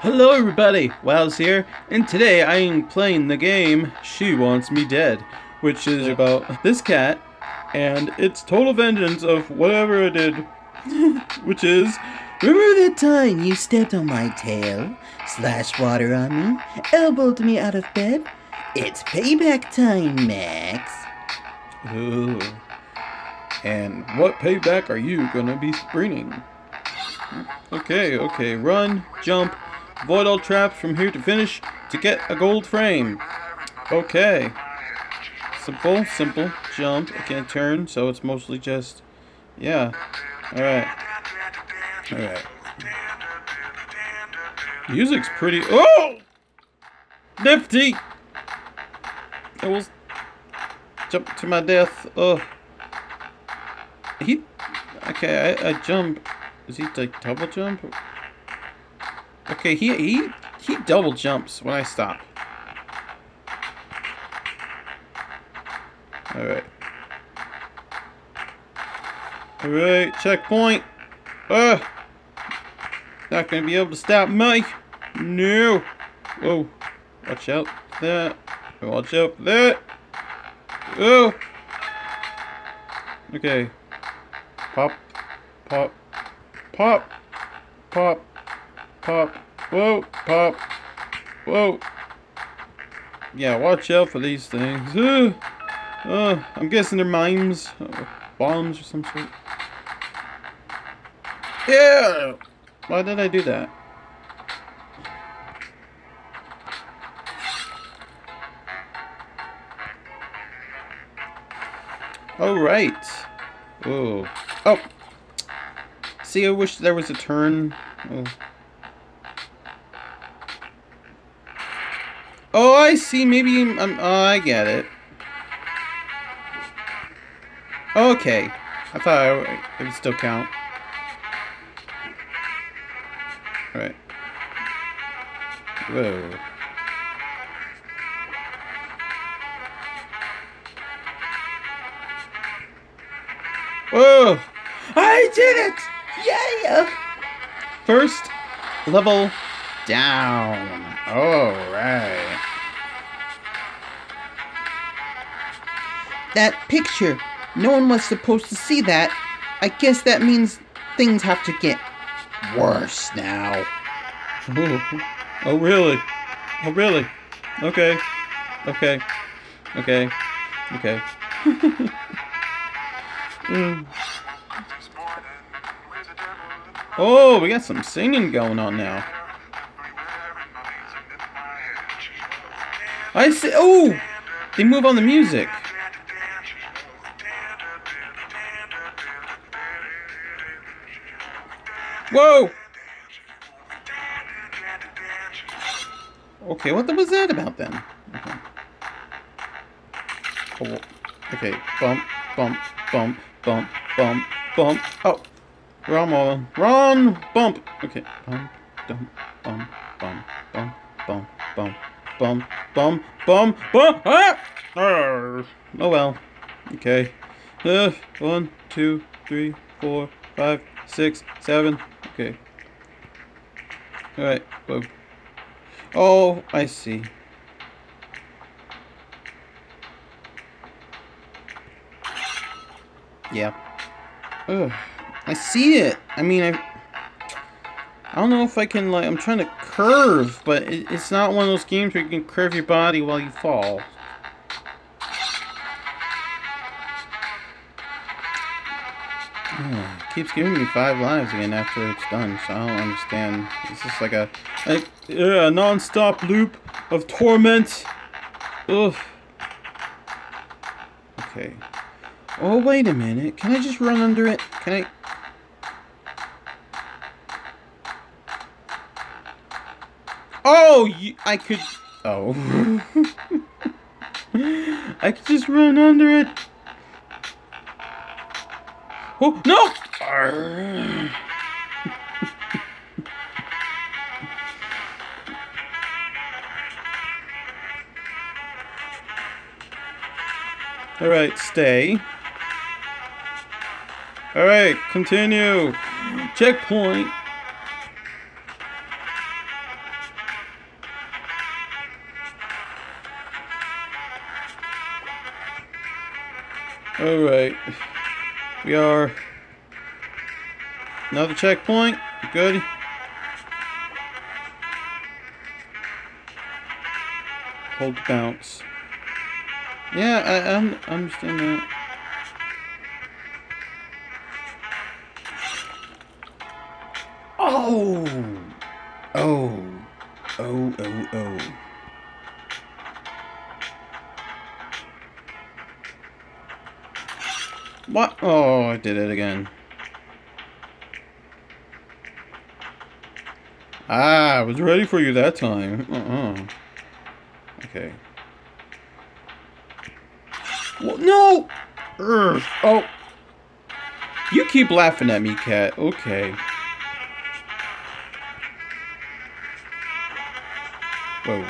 Hello everybody, Wowz here, and today I am playing the game She Wants Me Dead, which is about this cat and its total vengeance of whatever it did, which is Remember that time you stepped on my tail, splashed water on me, elbowed me out of bed? It's payback time, Max. Ooh. And what payback are you gonna be bringing? Okay, okay, run, jump, avoid all traps from here to finish to get a gold frame. Okay. Simple, simple, jump, I can't turn, so it's mostly just, yeah. Alright. Alright. Music's pretty, oh! Nifty! I will jump to my death, oh. He, okay, I, I jump. Is he like double jump? Okay, he he he double jumps when I stop. All right. All right, checkpoint. Uh, not gonna be able to stop me. No. Whoa. Watch out that. Watch out that. Oh. Okay. Pop. Pop. Pop. Pop. Pop. Whoa. Pop. Whoa. Yeah, watch out for these things. Uh, uh, I'm guessing they're mimes. Or bombs or some sort. Yeah! Why did I do that? All right. Oh. Oh. See, I wish there was a turn. Oh. Oh, I see. Maybe I'm. I'm oh, I get it. Okay. I thought I, it would still count. All right. Whoa. Whoa! I did it! Yeah! First level down. Alright. That picture, no one was supposed to see that. I guess that means things have to get worse now. Oh, oh really? Oh, really? Okay. Okay. Okay. Okay. Mm. Oh, we got some singing going on now. I see. Oh, they move on the music. Whoa. Okay, what was that about then? Okay. Oh, okay, bump, bump, bump, bump, bump, bump. Oh, wrong one. Wrong bump. Okay, bump, bump, bump, bump, bump, bump, bump, bump, bump, bump, bump. Ah! Oh well. Okay. Uh, one, two, three, four, five, six, seven. Okay. All right. Whoa. Oh, I see. Yeah. Ugh. I see it. I mean, I... I don't know if I can, like... I'm trying to curve, but it, it's not one of those games where you can curve your body while you fall. Ugh, keeps giving me five lives again after it's done, so I don't understand. It's just like a, a, a non-stop loop of torment. Ugh. Okay. Oh, wait a minute. Can I just run under it? Can I... Oh, you, I could... Oh. I could just run under it. Oh, no! Alright, stay. Alright, continue. Checkpoint. Alright. We are... Another checkpoint. Good. Hold to bounce. Yeah, I, I'm, I understand that. Oh! Oh. Oh, oh, oh. What? Oh, I did it again. Ah, I was ready for you that time. Uh-uh. Okay. Well, no! Urgh. Oh. You keep laughing at me, cat. Okay. Whoa.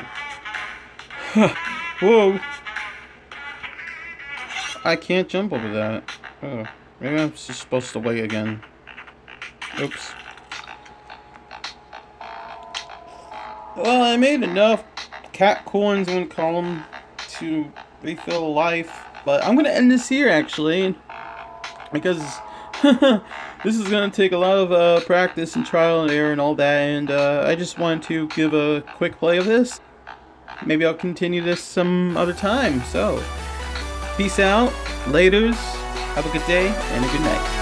Whoa. I can't jump over that. Oh, maybe I'm just supposed to wait again. Oops. Well, I made enough cat coins and column to refill life, but I'm gonna end this here actually, because this is gonna take a lot of uh, practice and trial and error and all that, and uh, I just wanted to give a quick play of this. Maybe I'll continue this some other time. So, peace out, laters. Have a good day and a good night.